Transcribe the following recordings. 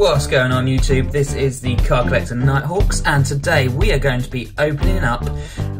What's going on YouTube? This is the Card Collector Nighthawkz and today we are going to be opening up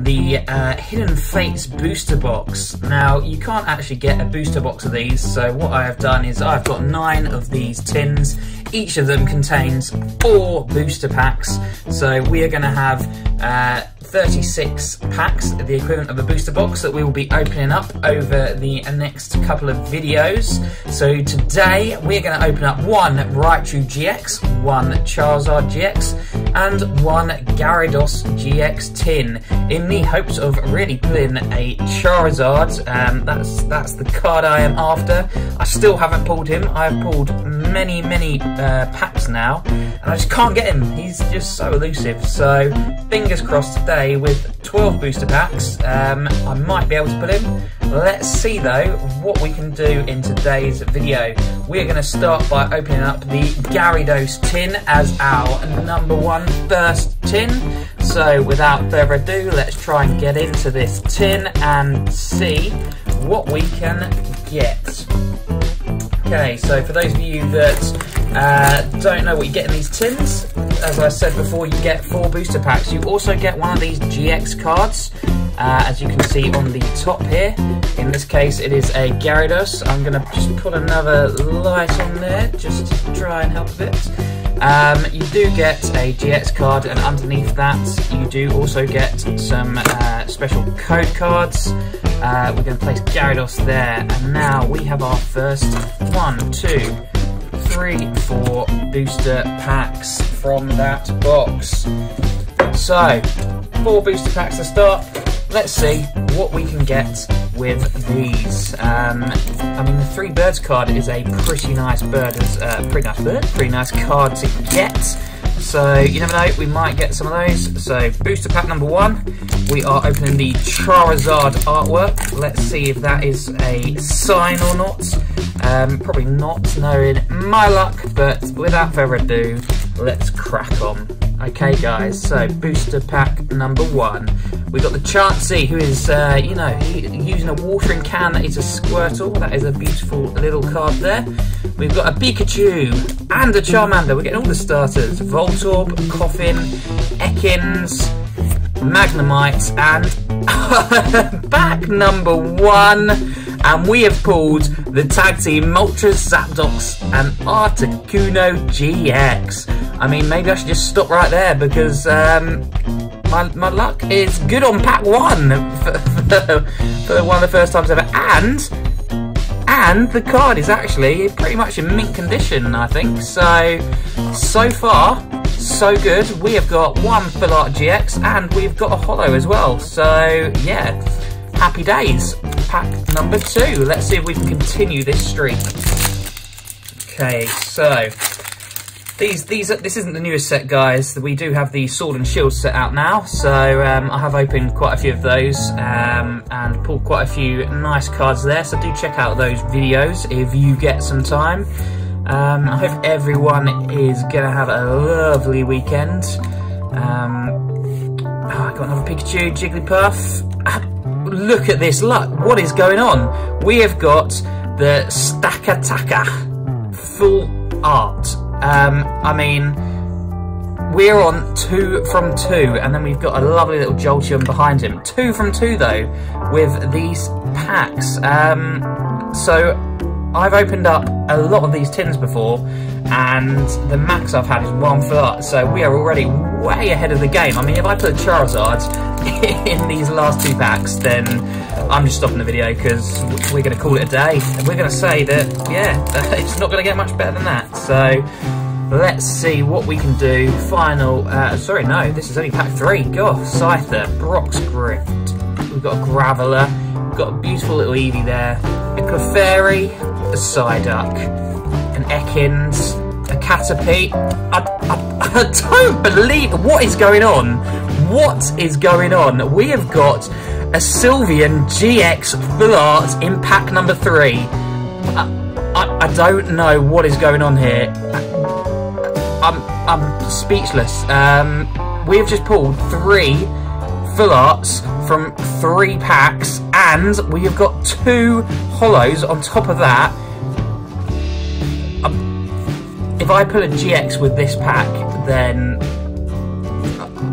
the uh, Hidden Fates booster box. Now you can't actually get a booster box of these so what I have done is I've got nine of these tins. Each of them contains four booster packs so we are going to have uh, 36 packs, the equivalent of a booster box that we will be opening up over the next couple of videos. So today we're going to open up one Raichu GX, one Charizard GX, and one Gyarados GX tin in the hopes of really pulling a Charizard. Um, that's that's the card I am after. I still haven't pulled him. I have pulled many many uh, packs now, and I just can't get him. He's just so elusive. So fingers crossed today with 12 booster packs. Um, I might be able to put him. Let's see though what we can do in today's video. We're going to start by opening up the Gyarados tin as our number one first tin. So without further ado, let's try and get into this tin and see what we can get. Okay, so for those of you that uh, don't know what you get in these tins, as I said before, you get four booster packs. You also get one of these GX cards, uh, as you can see on the top here. In this case, it is a Gyarados. I'm going to just put another light on there, just to try and help a bit. Um, you do get a GX card, and underneath that, you do also get some uh, special code cards. Uh, we're going to place Gyarados there, and now we have our first one, two, three, four booster packs from that box. So, four booster packs to start. Let's see what we can get with these. Um, I mean, the three birds card is a pretty nice bird, uh, pretty nice bird, pretty nice card to get. So you never know, we might get some of those. So booster pack number one, we are opening the Charizard artwork. Let's see if that is a sign or not. Um, probably not, knowing my luck, but without further ado, let's crack on. Okay guys, so booster pack number one. We've got the Chansey, who is, uh, you know, using a watering can that is a Squirtle. That is a beautiful little card there. We've got a Pikachu and a Charmander. We're getting all the starters. Voltorb, Koffing, Ekans, Magnemite, and back number one. And we have pulled the tag team Moltres, Zapdos, and Articuno GX. I mean, maybe I should just stop right there because um, my, my luck is good on pack one for, for, for, one of the first times ever. And and the card is actually pretty much in mint condition, I think. So, so far, so good. We have got one Full Art GX and we've got a Hollow as well. So, yeah, happy days. Pack number two. Let's see if we can continue this streak. Okay, so these, these, this isn't the newest set, guys. We do have the Sword and Shield set out now, so um, I have opened quite a few of those um, and pulled quite a few nice cards there. So do check out those videos if you get some time. Um, I hope everyone is gonna have a lovely weekend. Um, oh, I got another Pikachu, Jigglypuff. Ah, look at this luck! What is going on? We have got the Stakataka full art um, I mean, we're on two from two, and then we've got a lovely little Jolteon behind him. Two from two, though, with these packs. Um, so I've opened up a lot of these tins before, and the max I've had is one for that. So we are already way ahead of the game. I mean, if I put Charizard in these last two packs, then I'm just stopping the video because we're going to call it a day. And we're going to say that, yeah, it's not going to get much better than that. So let's see what we can do. Final, uh, sorry, no, this is only pack three. Gosh, Scyther, Brock's Grit. We've got a Graveler. We've got a beautiful little Eevee there. A Clefairy, a Psyduck, an Ekans, a Caterpie. I, I, I don't believe, what is going on? What is going on? We have got a Sylveon GX Full Art in pack number three. I, I, I don't know what is going on here. I, I'm, I'm speechless. Um, we've just pulled three full arts from three packs, and we have got two hollows on top of that. Um, if I pull a GX with this pack, then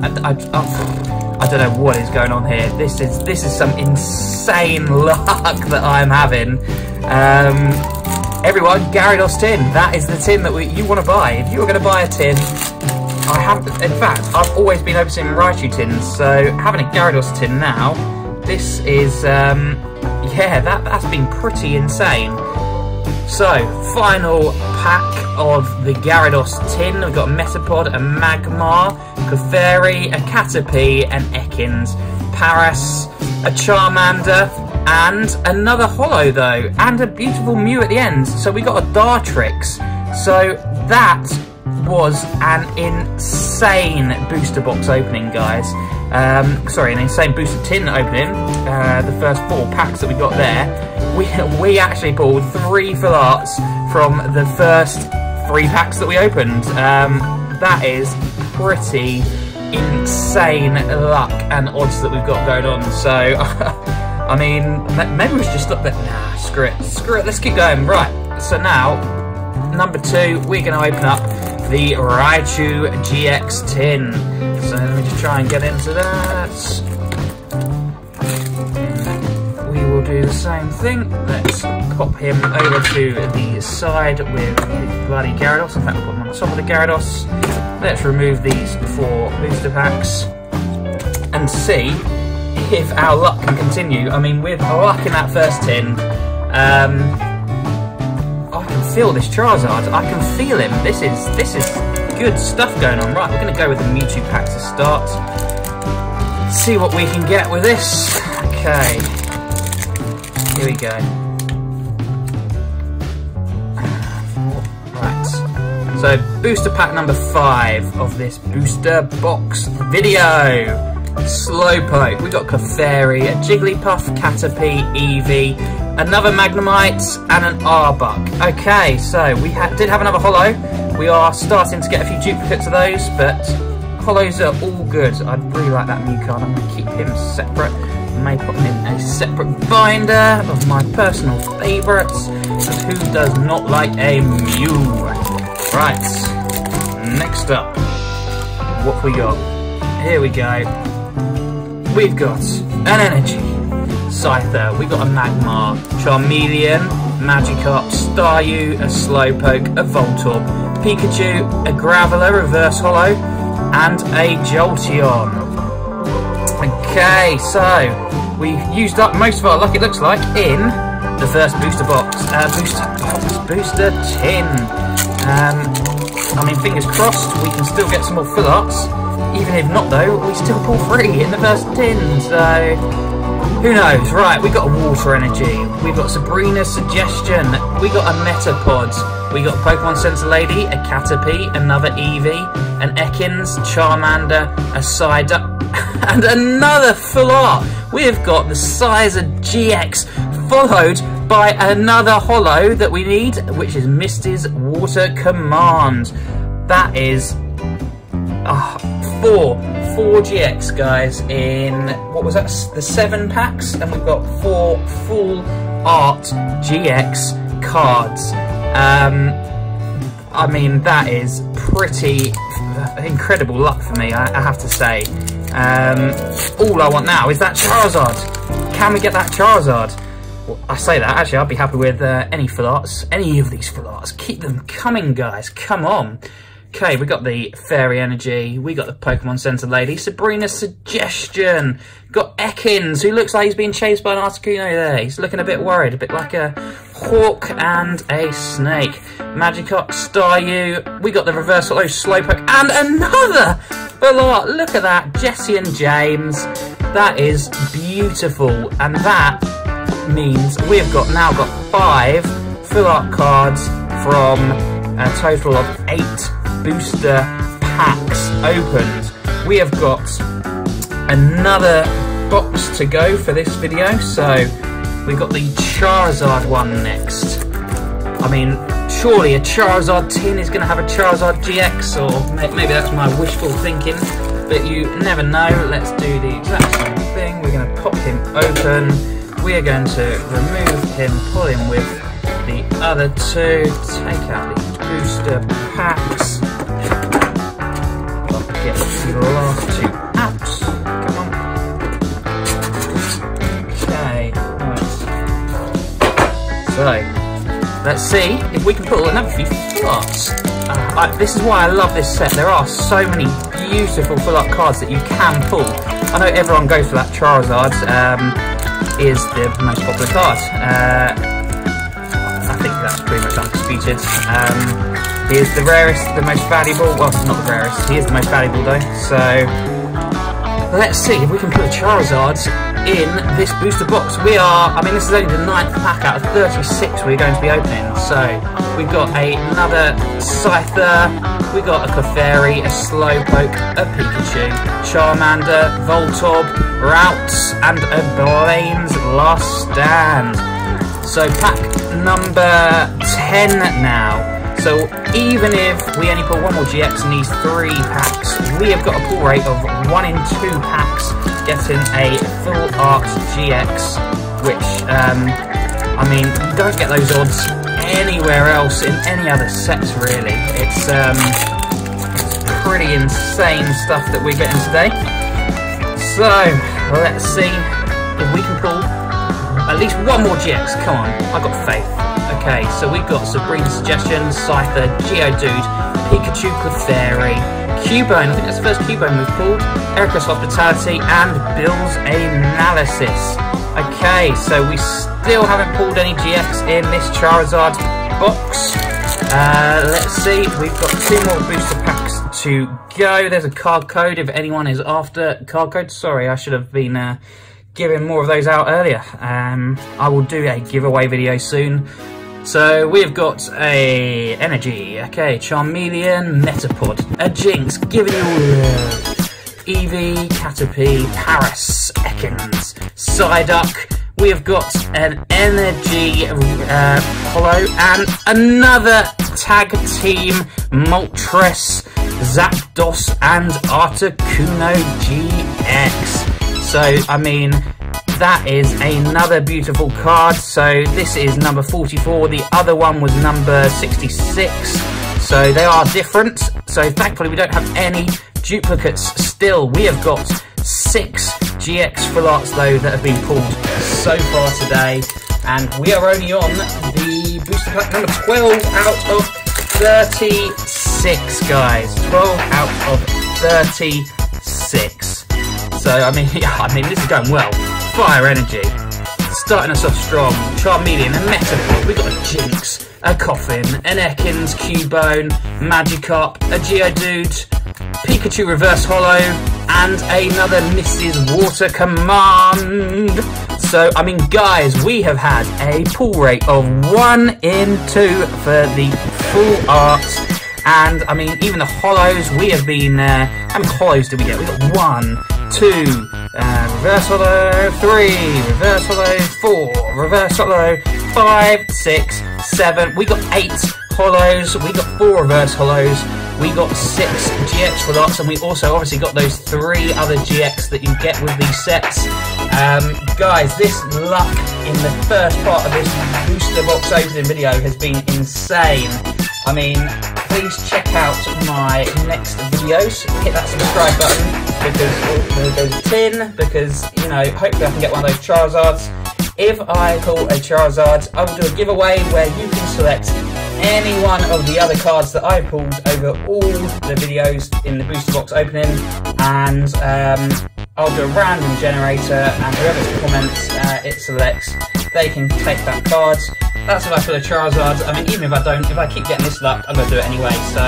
I, I, I, I, don't know what is going on here. This is this is some insane luck that I'm having. Um, everyone, Gyarados tin. That is the tin that we, you want to buy. If you were going to buy a tin, I have. In fact, I've always been opening Raichu tins, so having a Gyarados tin now, this is um, yeah, that that's been pretty insane. So, final pack of the Gyarados tin. We've got Metapod, a Magmar, Clefairy, a Caterpie, an Ekans, Paras, a Charmander, and another Hollow though, and a beautiful Mew at the end. So we got a Dartrix. So that was an insane booster box opening, guys. Um, sorry, an insane booster tin opening. Uh, the first four packs that we got there. We, we actually pulled three full arts from the first three packs that we opened. Um, that is pretty insane luck and odds that we've got going on. So, I mean, maybe we should just stop there. Nah, screw it. Screw it. Let's keep going. Right. So now, number two, we're going to open up the Raichu GX tin. So let me just try and get into that. We will do the same thing. Let's pop him over to the side with bloody Gyarados. In fact, we'll put him on top of the Gyarados. Let's remove these four booster packs and see if our luck can continue. I mean, with luck in that first tin, um, I can feel this Charizard. I can feel him. This is this is good stuff going on. Right, we're going to go with the Mewtwo pack to start. See what we can get with this. Okay, here we go. So booster pack number five of this booster box video. Slowpoke, we got Clefairy, a Jigglypuff, Caterpie, Eevee, another Magnemite, and an Arbok. Okay, so we ha did have another Hollow. We are starting to get a few duplicates of those, but Hollows are all good. I really like that Mew card. I'm going to keep him separate. I may put him in a separate binder of my personal favourites. who does not like a Mew? Right, next up, what we got? Here we go. We've got an energy, Scyther, we got a Magmar, Charmeleon, Magikarp, Staryu, a Slowpoke, a Voltorb, Pikachu, a Graveler, Reverse Hollow, and a Jolteon. Okay, so we've used up most of our luck, it looks like, in the first booster box, uh, booster box, booster tin. Um, I mean, fingers crossed, we can still get some more full arts. Even if not, though, we still pull three in the first tin, so... Who knows? Right, we got a Water Energy. We've got Sabrina's Suggestion. We got a Metapod. We got Pokemon Center Lady, a Caterpie, another Eevee, an Ekans, Charmander, a Psyduck, and another full art. We've got the size of GX followed by another hollow that we need, which is Misty's Water Command. That is uh, four, four GX guys in, what was that, the seven packs? And we've got four full art GX cards. Um, I mean, that is pretty incredible luck for me, I, I have to say. Um, all I want now is that Charizard. Can we get that Charizard? I say that, actually, I'd be happy with uh, any full arts, any of these full arts. Keep them coming, guys. Come on. Okay, we got the Fairy Energy, we got the Pokemon Center Lady, Sabrina's Suggestion, got Ekans, who looks like he's being chased by an Articuno there. He's looking a bit worried, a bit like a hawk and a snake. Magikarp, Staryu, we got the Reversal, oh, Slowpoke, and another full art. Look at that, Jessie and James. That is beautiful, and that means we've got now got five full art cards from a total of eight booster packs opened. We have got another box to go for this video, so we've got the Charizard one next. I mean, surely a Charizard tin is going to have a Charizard GX, or maybe that's my wishful thinking, but you never know. Let's do the exact same thing. We're going to pop him open we are going to remove him, pull him with the other two, take out the booster packs. Get the last two out. Come on. Okay, right. So, let's see if we can pull another few arts. Uh, this is why I love this set. There are so many beautiful full art cards that you can pull. I know everyone goes for that Charizard. Um, is the most popular card. Uh, I think that's pretty much undisputed. Um, he is the rarest, the most valuable, well, not the rarest, he is the most valuable though, so let's see if we can put a Charizard in this booster box. We are, I mean, this is only the ninth pack out of 36 we're going to be opening, so we've got a, another Scyther, we got a Clefairy, a Slowpoke, a Pikachu, Charmander, Voltorb, Routes, and a Blaine's Last Stand. So pack number 10 now. So even if we only put one more GX in these three packs, we have got a pull rate of one in two packs getting a full art GX, which, um, I mean, you don't get those odds anywhere else in any other sets really. It's, um, it's pretty insane stuff that we're getting today. So, let's see if we can pull at least one more GX. Come on, I've got faith. Okay, so we've got Sabrina Suggestions, Scyther, Geodude, Pikachu Clefairy, Cubone, I think that's the first Cubone we've pulled, Erika's Hospitality, and Bill's Analysis. Okay, so we still haven't pulled any GX in this Charizard box. Uh, let's see, we've got two more booster packs to go. There's a card code if anyone is after card code. Sorry, I should have been uh, giving more of those out earlier. Um, I will do a giveaway video soon. So we've got a energy, okay, Charmeleon, Metapod, a Jynx, giving you Eevee, Caterpie, Paras, Ekans, Psyduck. We have got an energy uh, hollow and another tag team Moltres, Zapdos, and Articuno GX. So, I mean, that is another beautiful card. So this is number 44. The other one was number 66. So they are different. So thankfully we don't have any duplicates still. We have got six GX full arts though that have been pulled so far today. And we are only on the booster pack number 12 out of 36, guys. 12 out of 36. So, I mean, yeah, I mean, this is going well. Fire Energy, starting us off strong. Charmeleon, a Metapod, we got a Jynx, a Koffing, an Ekans, Cubone, Magikarp, a Geodude, Pikachu Reverse Hollow, and another Misty's Water Command. So, I mean, guys, we have had a pull rate of 1 in 2 for the full art. And, I mean, even the hollows, we have been, uh, how many hollows did we get? We got one, two, uh, reverse hollow, three, reverse hollow, four, reverse hollow, five, six, seven. We got eight hollows, we got four reverse hollows, we got six GX full and we also obviously got those three other GX that you get with these sets. Um, guys, this luck in the first part of this booster box opening video has been insane. I mean, please check out my next videos. Hit that subscribe button because oh, there's a tin, because, you know, hopefully I can get one of those Charizards. If I pull a Charizard, I will do a giveaway where you can select any one of the other cards that I pulled over all the videos in the booster box opening, and um, I'll do a random generator, and whoever comments uh, it selects, they can take that card. That's if I pull a Charizard. I mean, even if I don't, if I keep getting this luck, I'm going to do it anyway. So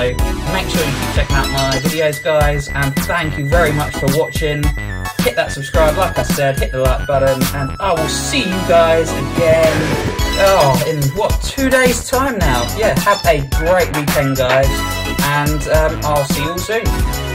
make sure you keep checking out my videos, guys. And thank you very much for watching. Hit that subscribe, like I said, hit the like button. And I will see you guys again, oh, in what, two days' time now? Yeah, have a great weekend, guys. And um, I'll see you all soon.